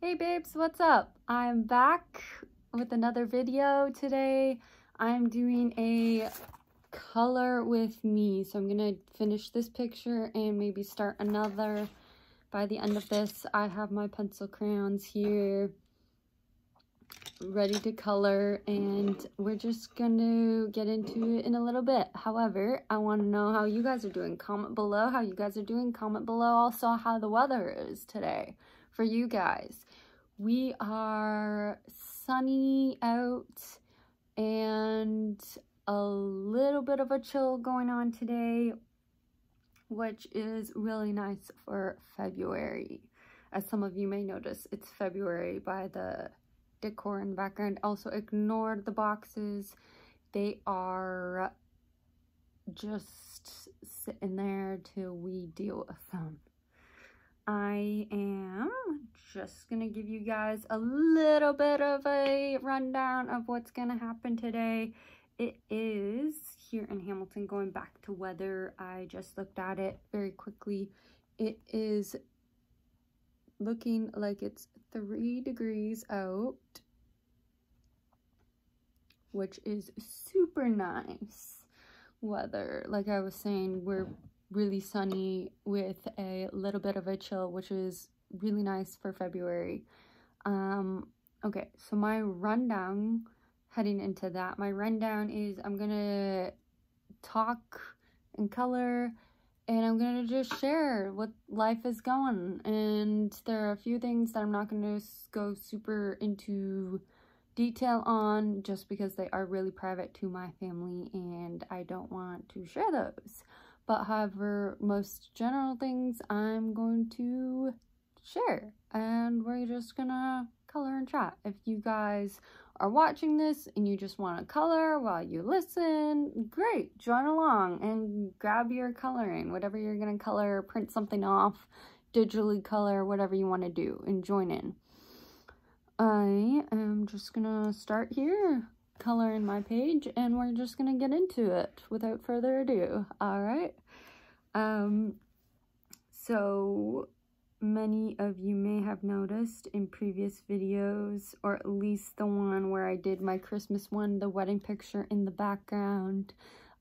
Hey babes, what's up? I'm back with another video today. I'm doing a color with me. So I'm going to finish this picture and maybe start another. By the end of this, I have my pencil crayons here ready to color and we're just gonna get into it in a little bit however i want to know how you guys are doing comment below how you guys are doing comment below also how the weather is today for you guys we are sunny out and a little bit of a chill going on today which is really nice for february as some of you may notice it's february by the decor in the background. Also ignored the boxes. They are just sitting there till we deal with them. I am just going to give you guys a little bit of a rundown of what's going to happen today. It is here in Hamilton, going back to weather. I just looked at it very quickly. It is looking like it's three degrees out, which is super nice weather. Like I was saying, we're really sunny with a little bit of a chill, which is really nice for February. Um, okay, so my rundown heading into that, my rundown is I'm gonna talk in color and I'm to just share what life is going. And there are a few things that I'm not to go super into detail on just because they are really private to my family and I don't want to share those. But however, most general things I'm going to share and we're just gonna color and chat. If you guys are watching this and you just want to color while you listen, great, join along and grab your coloring, whatever you're going to color, print something off, digitally color, whatever you want to do, and join in. I am just going to start here, coloring my page, and we're just going to get into it without further ado, alright? Um, so many of you may have noticed in previous videos, or at least the one where I did my Christmas one, the wedding picture in the background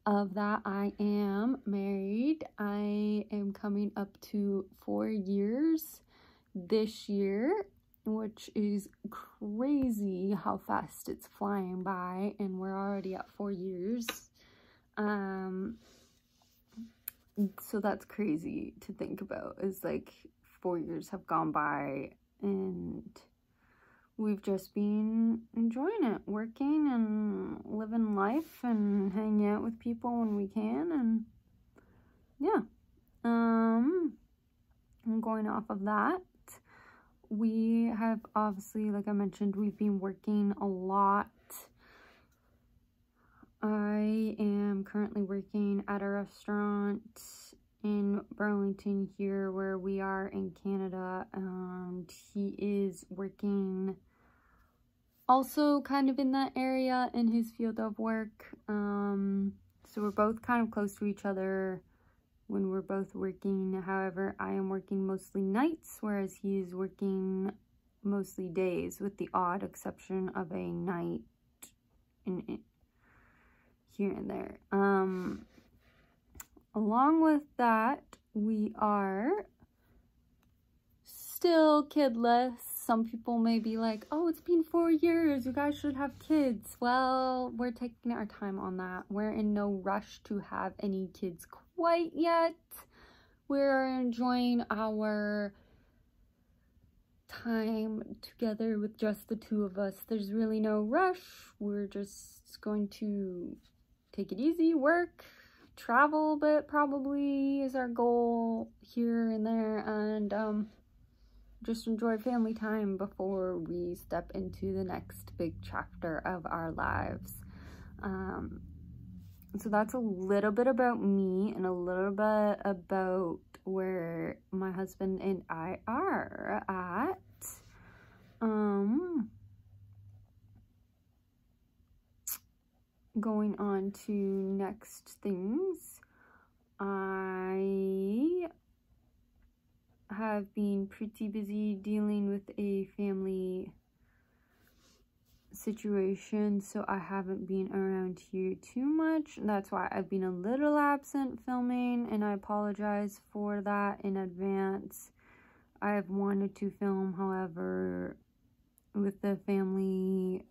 of that, I am married. I am coming up to four years this year, which is crazy how fast it's flying by, and we're already at four years. Um, so that's crazy to think about is like four years have gone by and we've just been enjoying it, working and living life and hanging out with people when we can and yeah. Um I'm going off of that. We have obviously, like I mentioned, we've been working a lot. I am currently working at a restaurant in Burlington here where we are in Canada and he is working also kind of in that area in his field of work um, so we're both kind of close to each other when we're both working however I am working mostly nights whereas he is working mostly days with the odd exception of a night in, in here and there um Along with that, we are still kidless. Some people may be like, oh, it's been four years. You guys should have kids. Well, we're taking our time on that. We're in no rush to have any kids quite yet. We're enjoying our time together with just the two of us. There's really no rush. We're just going to take it easy, work, travel but probably is our goal here and there and um, just enjoy family time before we step into the next big chapter of our lives. Um, so that's a little bit about me and a little bit about where my husband and I are at. Um, going on to next things, I have been pretty busy dealing with a family situation, so I haven't been around here too much. That's why I've been a little absent filming, and I apologize for that in advance. I have wanted to film, however, with the family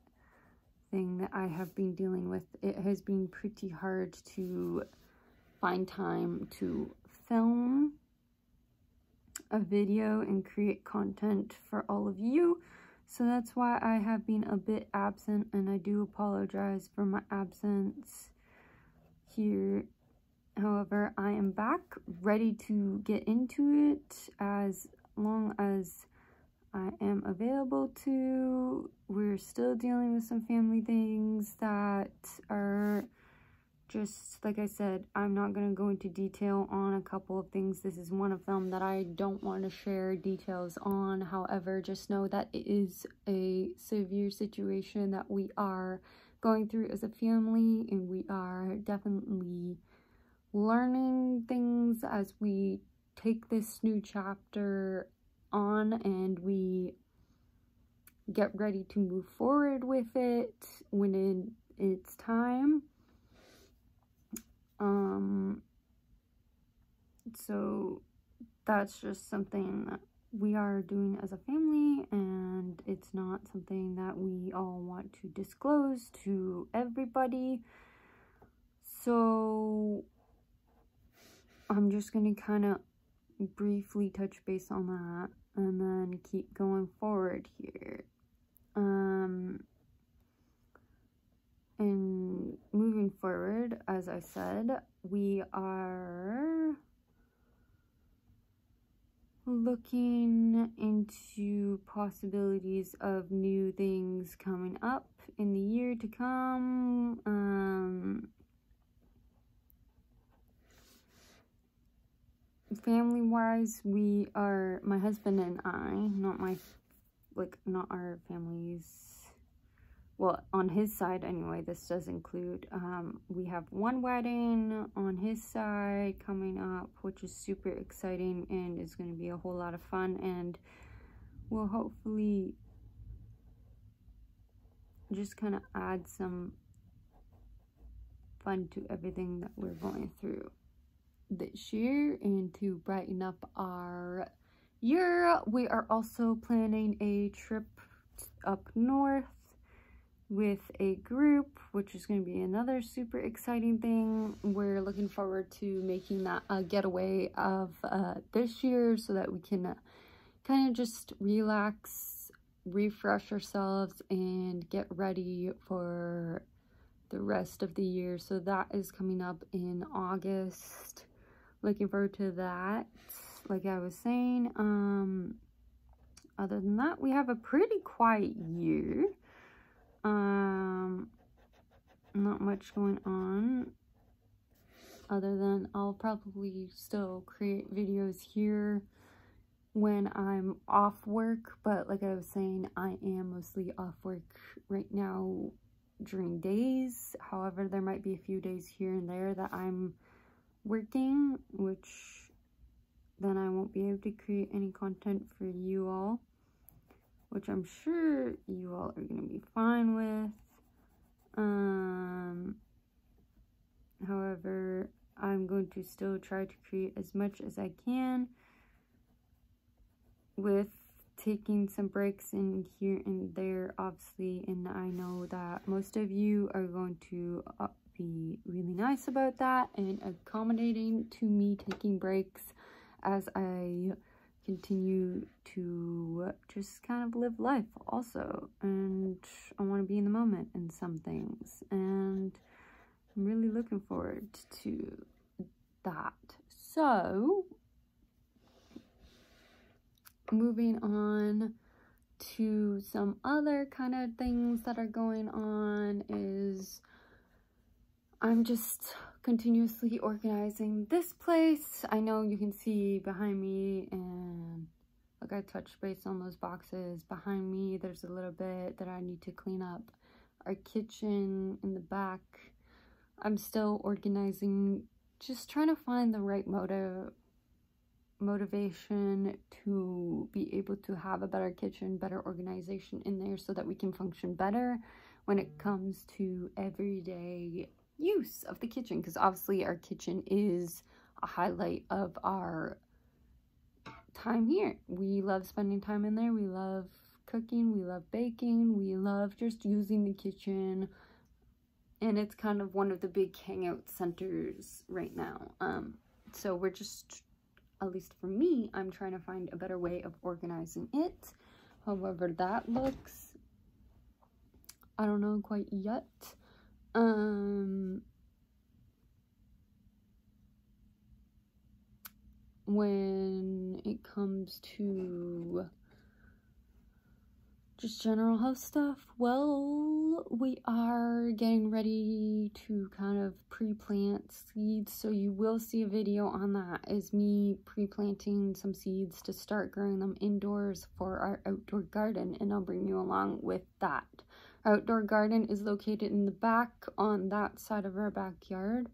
thing that I have been dealing with, it has been pretty hard to find time to film a video and create content for all of you. So that's why I have been a bit absent and I do apologize for my absence here. However, I am back ready to get into it as long as I am available to. We're still dealing with some family things that are just like I said, I'm not going to go into detail on a couple of things. This is one of them that I don't want to share details on. However, just know that it is a severe situation that we are going through as a family, and we are definitely learning things as we take this new chapter on and we get ready to move forward with it when it, it's time. Um, so that's just something that we are doing as a family and it's not something that we all want to disclose to everybody. So I'm just going to kind of briefly touch base on that and then keep going forward here. Um, and moving forward, as I said, we are looking into possibilities of new things coming up in the year to come. Um, family wise, we are my husband and I, not my like not our families well on his side anyway this does include um, we have one wedding on his side coming up which is super exciting and is going to be a whole lot of fun and will hopefully just kind of add some fun to everything that we're going through this year and to brighten up our year. We are also planning a trip up north with a group, which is going to be another super exciting thing. We're looking forward to making that a getaway of uh, this year so that we can uh, kind of just relax, refresh ourselves, and get ready for the rest of the year. So that is coming up in August. Looking forward to that. Like I was saying, um, other than that, we have a pretty quiet year. Um, not much going on other than I'll probably still create videos here when I'm off work, but like I was saying, I am mostly off work right now during days. However, there might be a few days here and there that I'm working, which then I won't be able to create any content for you all which I'm sure you all are going to be fine with. Um, however, I'm going to still try to create as much as I can with taking some breaks in here and there, obviously, and I know that most of you are going to uh, be really nice about that and accommodating to me taking breaks as I continue to just kind of live life also. And I want to be in the moment in some things. And I'm really looking forward to that. So, moving on to some other kind of things that are going on is I'm just continuously organizing this place. I know you can see behind me and like I touched base on those boxes. Behind me, there's a little bit that I need to clean up. Our kitchen in the back, I'm still organizing, just trying to find the right motive motivation to be able to have a better kitchen, better organization in there so that we can function better when it comes to everyday use of the kitchen because obviously our kitchen is a highlight of our time here. We love spending time in there. We love cooking. We love baking. We love just using the kitchen. And it's kind of one of the big hangout centers right now. Um, so we're just, at least for me, I'm trying to find a better way of organizing it. However that looks, I don't know quite yet. Um, when it comes to just general house stuff, well, we are getting ready to kind of pre-plant seeds, so you will see a video on that is me pre-planting some seeds to start growing them indoors for our outdoor garden, and I'll bring you along with that. Outdoor garden is located in the back on that side of our backyard,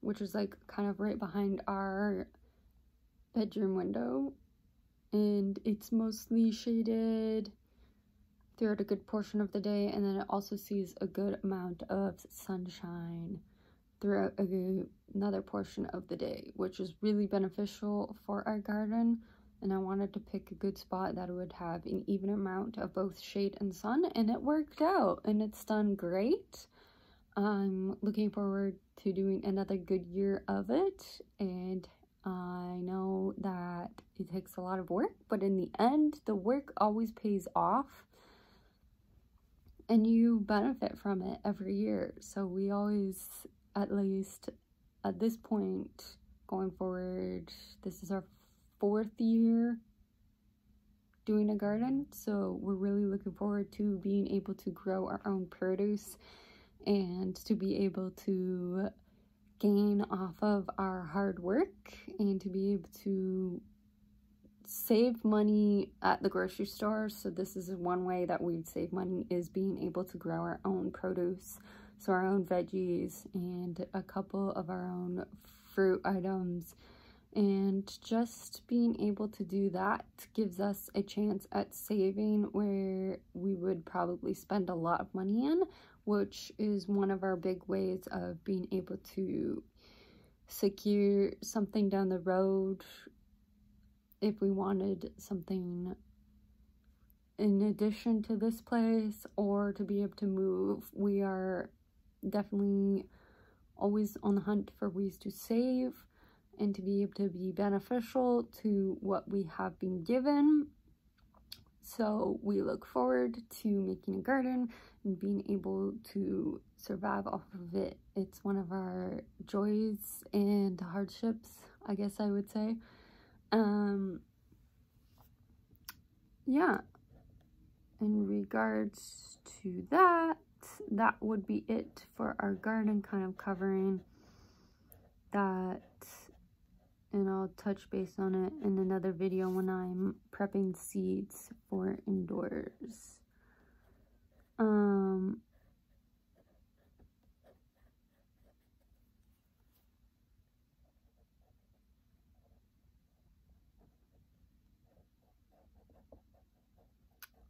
which is like kind of right behind our bedroom window. And it's mostly shaded throughout a good portion of the day and then it also sees a good amount of sunshine throughout another portion of the day which is really beneficial for our garden and I wanted to pick a good spot that would have an even amount of both shade and sun and it worked out and it's done great. I'm looking forward to doing another good year of it and I know that it takes a lot of work, but in the end, the work always pays off and you benefit from it every year. So we always, at least at this point going forward, this is our fourth year doing a garden. So we're really looking forward to being able to grow our own produce and to be able to gain off of our hard work and to be able to save money at the grocery store. So this is one way that we'd save money is being able to grow our own produce. So our own veggies and a couple of our own fruit items. And just being able to do that gives us a chance at saving where we would probably spend a lot of money in which is one of our big ways of being able to secure something down the road if we wanted something in addition to this place or to be able to move. We are definitely always on the hunt for ways to save and to be able to be beneficial to what we have been given. So we look forward to making a garden and being able to survive off of it. It's one of our joys and hardships, I guess I would say. Um, yeah, in regards to that, that would be it for our garden, kind of covering that and I'll touch base on it in another video when I'm prepping seeds for indoors. Um,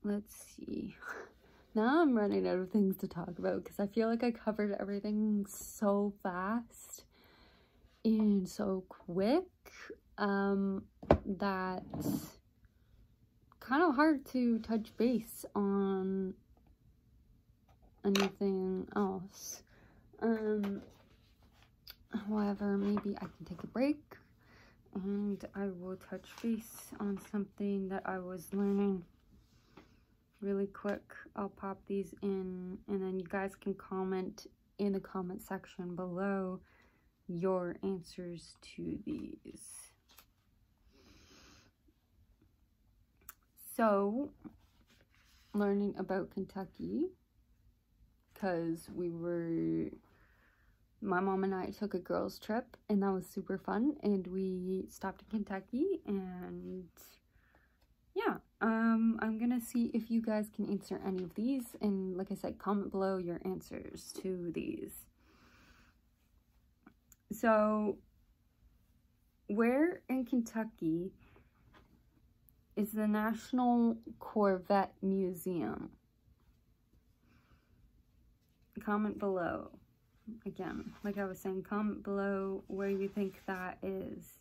let's see. Now I'm running out of things to talk about because I feel like I covered everything so fast and so quick um, that kind of hard to touch base on anything else. Um, however, maybe I can take a break and I will touch base on something that I was learning really quick. I'll pop these in and then you guys can comment in the comment section below your answers to these. So, learning about Kentucky because we were my mom and I took a girls trip and that was super fun and we stopped in Kentucky and yeah um I'm gonna see if you guys can answer any of these and like I said comment below your answers to these so where in Kentucky is the National Corvette Museum? Comment below. Again, like I was saying, comment below where you think that is.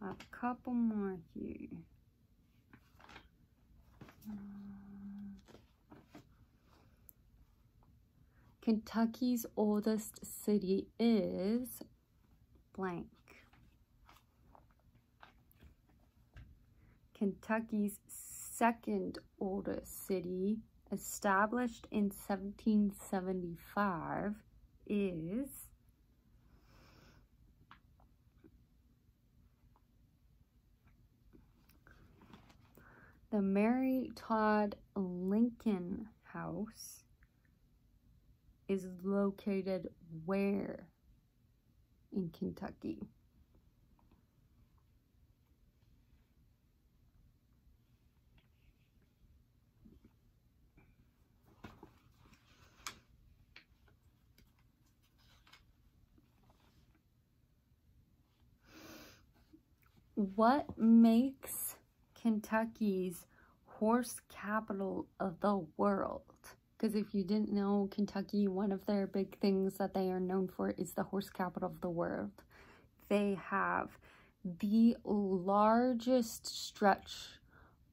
a couple more here. Uh, Kentucky's oldest city is blank. Kentucky's second oldest city, established in 1775, is The Mary Todd Lincoln House is located where in Kentucky? What makes Kentucky's horse capital of the world. Because if you didn't know, Kentucky, one of their big things that they are known for is the horse capital of the world. They have the largest stretch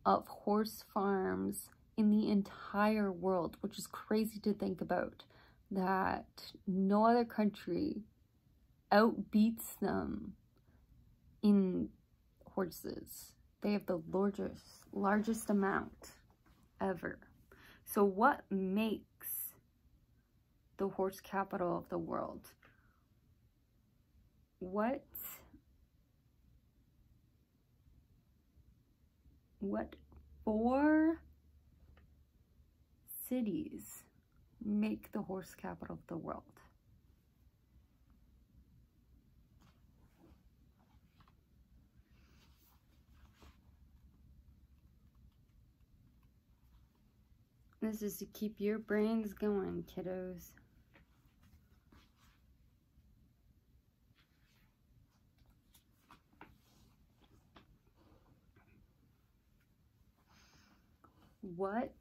of horse farms in the entire world, which is crazy to think about, that no other country outbeats them in horses. They have the largest, largest amount ever. So what makes the horse capital of the world? What what four cities make the horse capital of the world? This is to keep your brains going, kiddos. What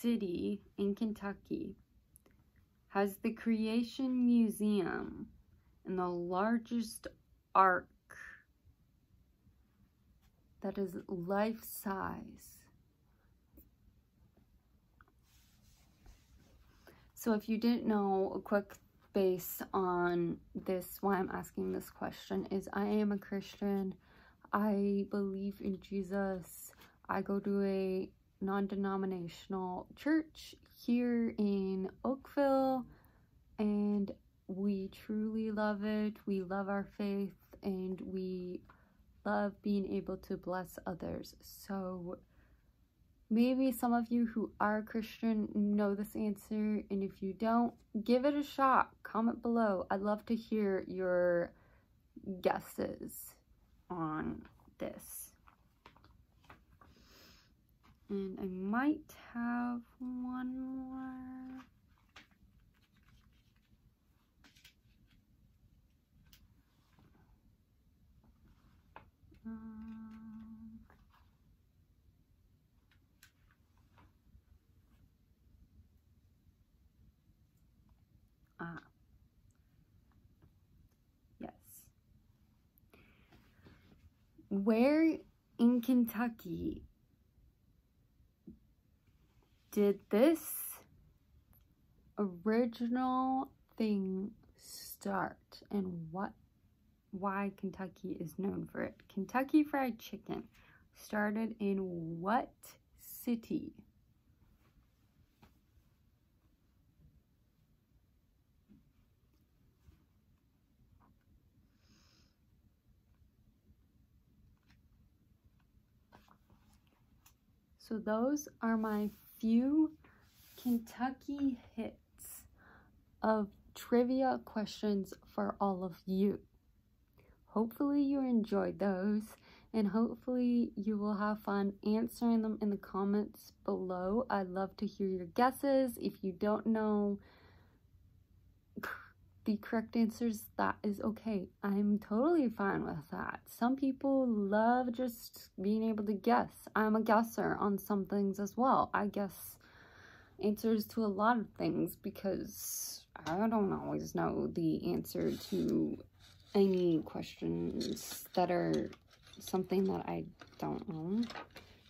city in Kentucky has the Creation Museum and the largest ark that is life-size? So if you didn't know, a quick base on this, why I'm asking this question is I am a Christian. I believe in Jesus. I go to a non-denominational church here in Oakville and we truly love it. We love our faith and we love being able to bless others. So Maybe some of you who are Christian know this answer, and if you don't, give it a shot. Comment below. I'd love to hear your guesses on this. And I might have one more. Where in Kentucky did this original thing start and what why Kentucky is known for it. Kentucky Fried Chicken started in what city? So those are my few Kentucky hits of trivia questions for all of you. hopefully you enjoyed those and hopefully you will have fun answering them in the comments below. I'd love to hear your guesses. If you don't know the correct answers, that is okay. I'm totally fine with that. Some people love just being able to guess. I'm a guesser on some things as well. I guess answers to a lot of things because I don't always know the answer to any questions that are something that I don't know.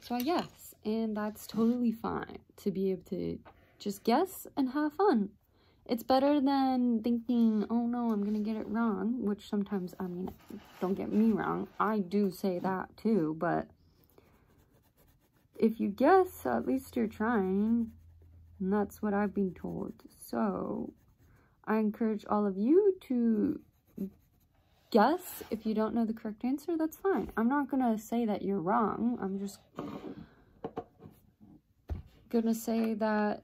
So I guess, and that's totally fine to be able to just guess and have fun. It's better than thinking, oh no, I'm gonna get it wrong, which sometimes, I mean, don't get me wrong, I do say that too, but if you guess, at least you're trying, and that's what I've been told. So, I encourage all of you to guess. If you don't know the correct answer, that's fine. I'm not going to say that you're wrong. I'm just going to say that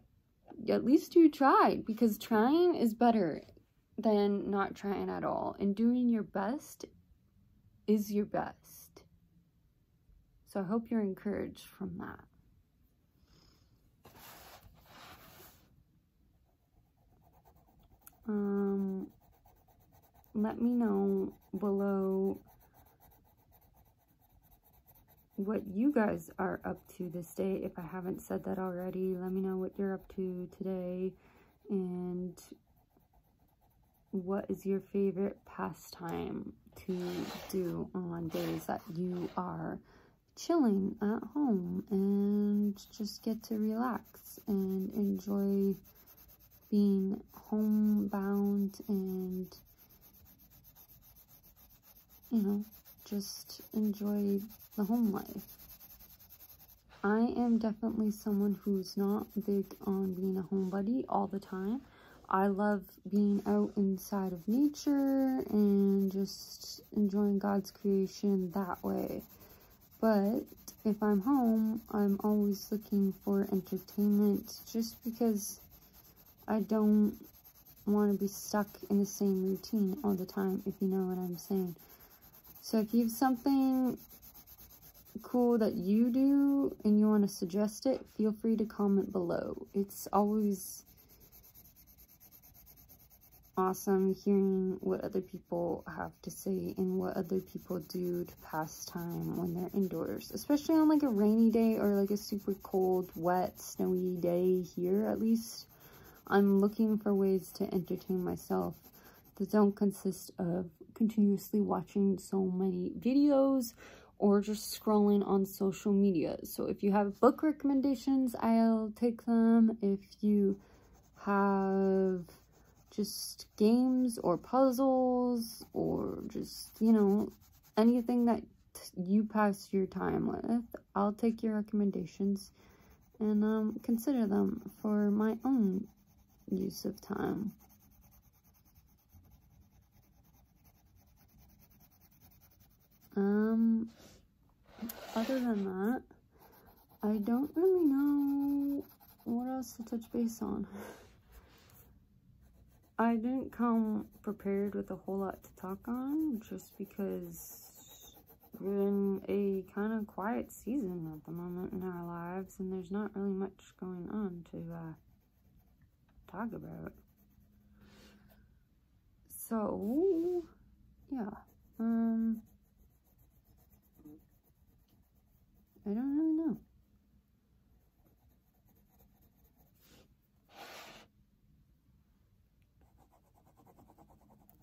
at least you tried because trying is better than not trying at all. And doing your best is your best. So I hope you're encouraged from that. Um, let me know below what you guys are up to this day. If I haven't said that already, let me know what you're up to today and what is your favorite pastime to do on days that you are chilling at home and just get to relax and enjoy being homebound and you know, just enjoy the home life. I am definitely someone who's not big on being a homebody all the time. I love being out inside of nature and just enjoying God's creation that way. But if I'm home, I'm always looking for entertainment just because I don't want to be stuck in the same routine all the time, if you know what I'm saying. So if you have something cool that you do and you want to suggest it, feel free to comment below. It's always awesome hearing what other people have to say and what other people do to pass time when they're indoors. Especially on like a rainy day or like a super cold, wet, snowy day here at least. I'm looking for ways to entertain myself that don't consist of continuously watching so many videos or just scrolling on social media. So if you have book recommendations, I'll take them. If you have just games or puzzles or just, you know, anything that you pass your time with, I'll take your recommendations and um, consider them for my own use of time. Um, other than that, I don't really know what else to touch base on. I didn't come prepared with a whole lot to talk on just because we're in a kind of quiet season at the moment in our lives and there's not really much going on to uh, talk about. So, yeah. Um, I don't really know.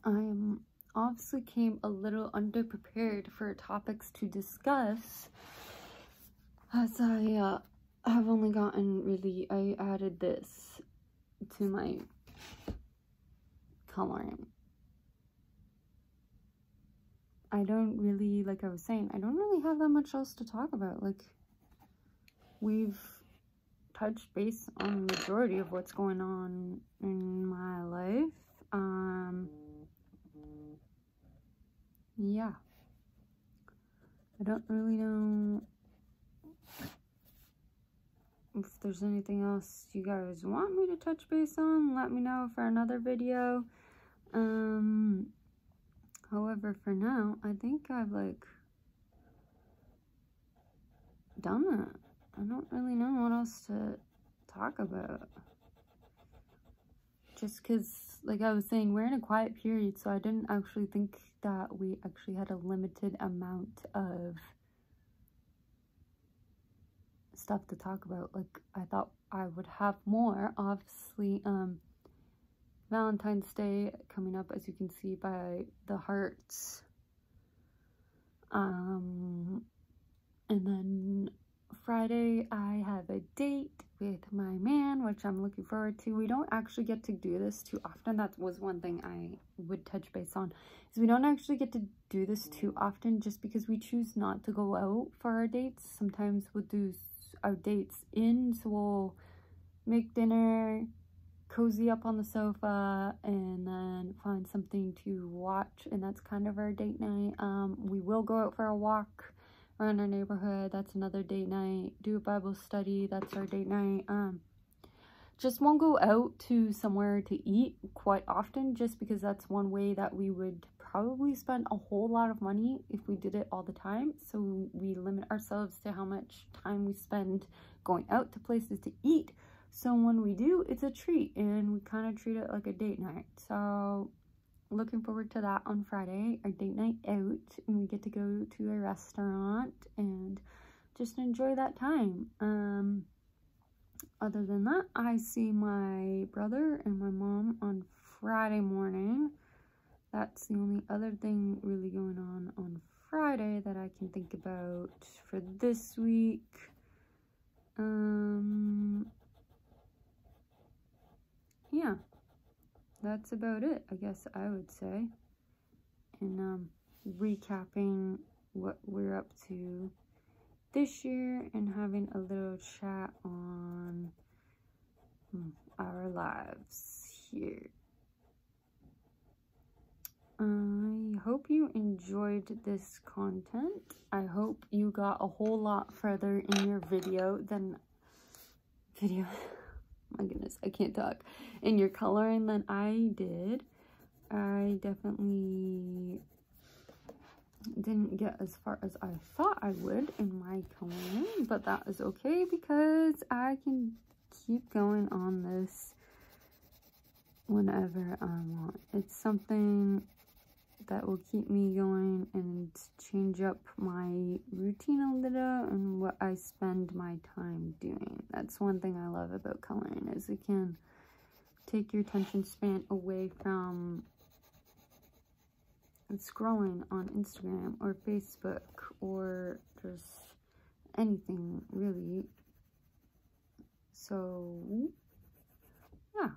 I obviously came a little underprepared for topics to discuss as I uh, have only gotten really, I added this to my coloring I don't really, like I was saying, I don't really have that much else to talk about. Like, we've touched base on the majority of what's going on in my life. Um, yeah. I don't really know if there's anything else you guys want me to touch base on. Let me know for another video. Um, However, for now, I think I've like done it. I don't really know what else to talk about. Just because, like I was saying, we're in a quiet period, so I didn't actually think that we actually had a limited amount of stuff to talk about. Like, I thought I would have more. Obviously, um, Valentine's Day coming up, as you can see by the hearts. Um, and then Friday, I have a date with my man, which I'm looking forward to. We don't actually get to do this too often. That was one thing I would touch base on. Is we don't actually get to do this too often just because we choose not to go out for our dates. Sometimes we'll do our dates in, so we'll make dinner, cozy up on the sofa, and then find something to watch, and that's kind of our date night. Um, we will go out for a walk around our neighborhood. That's another date night. Do a Bible study. That's our date night. Um, just won't go out to somewhere to eat quite often just because that's one way that we would probably spend a whole lot of money if we did it all the time. So we limit ourselves to how much time we spend going out to places to eat. So when we do, it's a treat and we kind of treat it like a date night. So looking forward to that on Friday, our date night out, and we get to go to a restaurant and just enjoy that time. Um, other than that, I see my brother and my mom on Friday morning. That's the only other thing really going on on Friday that I can think about for this week. Um, yeah that's about it, I guess I would say. And um, recapping what we're up to this year and having a little chat on hmm, our lives here. I hope you enjoyed this content. I hope you got a whole lot further in your video than video my goodness, I can't talk, in your coloring than I did. I definitely didn't get as far as I thought I would in my coloring, but that is okay because I can keep going on this whenever I want. It's something that will keep me going and change up my routine a little and what I spend my time doing. That's one thing I love about coloring is it can take your attention span away from scrolling on Instagram or Facebook or just anything really. So, yeah.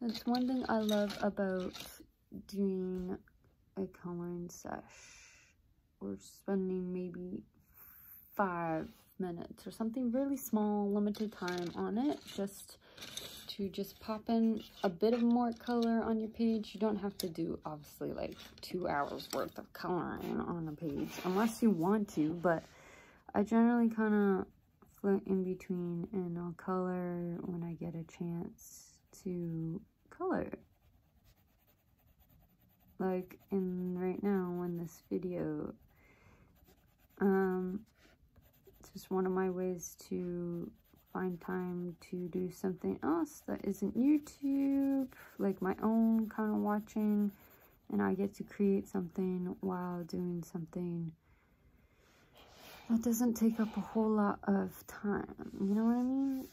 That's one thing I love about doing a coloring sesh. Or spending maybe five minutes or something really small limited time on it just to just pop in a bit of more color on your page. You don't have to do obviously like two hours worth of coloring on a page unless you want to but i generally kind of float in between and i'll color when i get a chance to color like in right now in this video um it's just one of my ways to find time to do something else that isn't YouTube like my own kind of watching and I get to create something while doing something. That doesn't take up a whole lot of time you know what I mean?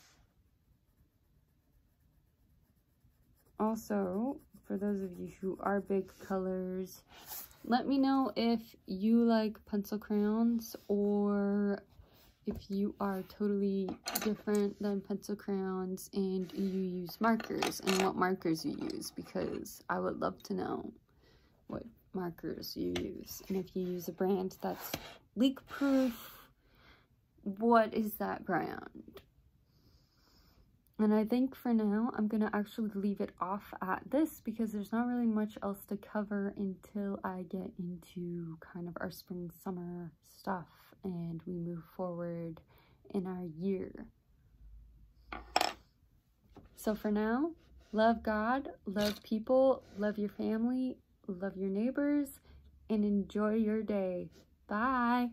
Also for those of you who are big colors, let me know if you like pencil crayons or if you are totally different than pencil crayons and you use markers and what markers you use because I would love to know what markers you use. And if you use a brand that's leak proof what is that brand and I think for now, I'm going to actually leave it off at this because there's not really much else to cover until I get into kind of our spring summer stuff and we move forward in our year. So for now, Love God, love people, love your family, love your neighbors, and enjoy your day. Bye.